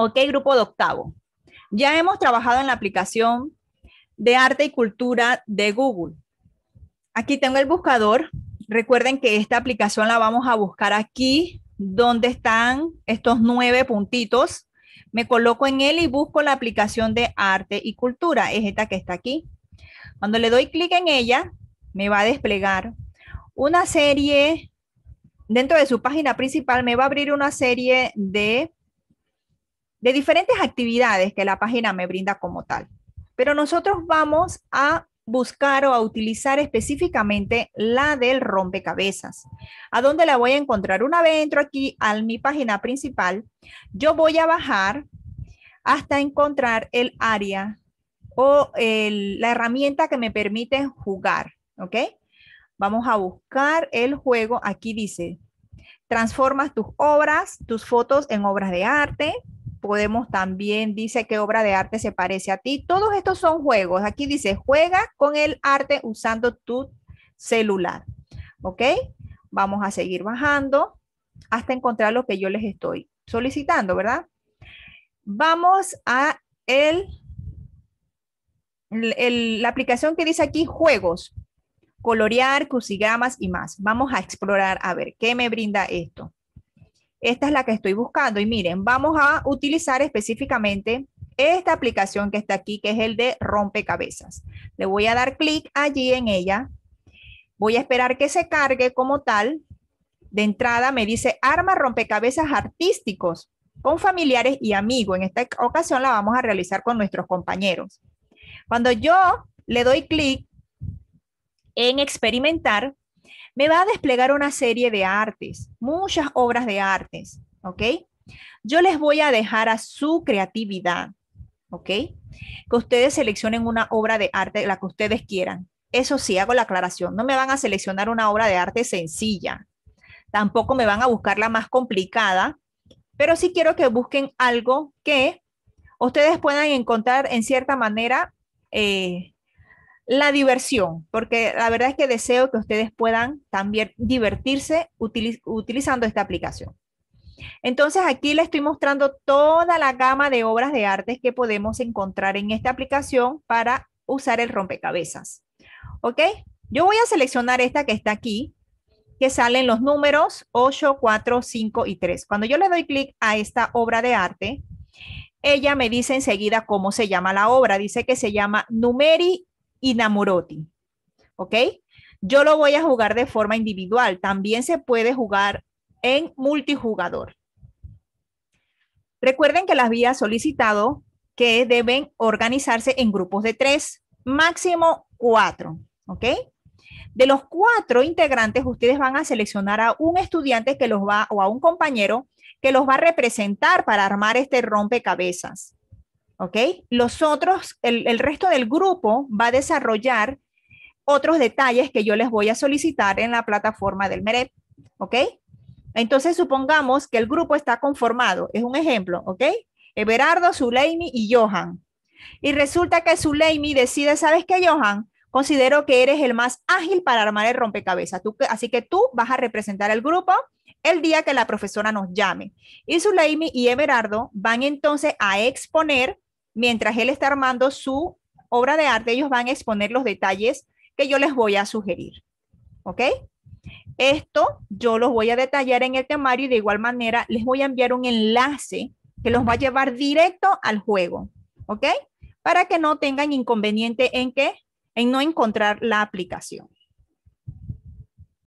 Ok, grupo de octavo. Ya hemos trabajado en la aplicación de arte y cultura de Google. Aquí tengo el buscador. Recuerden que esta aplicación la vamos a buscar aquí donde están estos nueve puntitos. Me coloco en él y busco la aplicación de arte y cultura. Es esta que está aquí. Cuando le doy clic en ella, me va a desplegar una serie, dentro de su página principal, me va a abrir una serie de de diferentes actividades que la página me brinda como tal. Pero nosotros vamos a buscar o a utilizar específicamente la del rompecabezas. ¿A dónde la voy a encontrar? Una vez entro aquí a mi página principal, yo voy a bajar hasta encontrar el área o la herramienta que me permite jugar, ¿ok? Vamos a buscar el juego. Aquí dice, transformas tus obras, tus fotos en obras de arte, podemos también, dice qué obra de arte se parece a ti. Todos estos son juegos. Aquí dice, juega con el arte usando tu celular. ¿Ok? Vamos a seguir bajando hasta encontrar lo que yo les estoy solicitando, ¿verdad? Vamos a el, la aplicación que dice aquí juegos, colorear, crucigramas y más. Vamos a explorar a ver qué me brinda esto. Esta es la que estoy buscando y miren, vamos a utilizar específicamente esta aplicación que está aquí, que es el de rompecabezas. Le voy a dar clic allí en ella. Voy a esperar que se cargue como tal. De entrada me dice arma rompecabezas artísticos con familiares y amigos. En esta ocasión la vamos a realizar con nuestros compañeros. Cuando yo le doy clic en experimentar, me va a desplegar una serie de artes, muchas obras de artes, ¿ok? Yo les voy a dejar a su creatividad, ¿ok? Que ustedes seleccionen una obra de arte, la que ustedes quieran. Eso sí, hago la aclaración, no me van a seleccionar una obra de arte sencilla, tampoco me van a buscar la más complicada, pero sí quiero que busquen algo que ustedes puedan encontrar en cierta manera eh, la diversión, porque la verdad es que deseo que ustedes puedan también divertirse utilizando esta aplicación. Entonces aquí les estoy mostrando toda la gama de obras de arte que podemos encontrar en esta aplicación para usar el rompecabezas. ¿Ok? Yo voy a seleccionar esta que está aquí, que salen los números 8, 4, 5 y 3. Cuando yo le doy clic a esta obra de arte, ella me dice enseguida cómo se llama la obra. Dice que se llama Numeri y Namoroti. ¿Ok? Yo lo voy a jugar de forma individual. También se puede jugar en multijugador. Recuerden que las había solicitado que deben organizarse en grupos de tres, máximo cuatro. ¿Ok? De los cuatro integrantes, ustedes van a seleccionar a un estudiante que los va o a un compañero que los va a representar para armar este rompecabezas. ¿Ok? Los otros, el, resto del grupo va a desarrollar otros detalles que yo les voy a solicitar en la plataforma del MEREP, ¿ok? Entonces, supongamos que el grupo está conformado, es un ejemplo, ¿ok? Everardo, Zuleimi y Johan. Y resulta que Zuleimi decide, ¿sabes qué, Johan? Considero que eres el más ágil para armar el rompecabezas. así que tú vas a representar el grupo el día que la profesora nos llame. Y Zuleimi y Everardo van entonces a exponer mientras él está armando su obra de arte, ellos van a exponer los detalles que yo les voy a sugerir. ¿Ok? Esto yo los voy a detallar en el temario y de igual manera les voy a enviar un enlace que los va a llevar directo al juego. ¿Ok? Para que no tengan inconveniente en que en no encontrar la aplicación.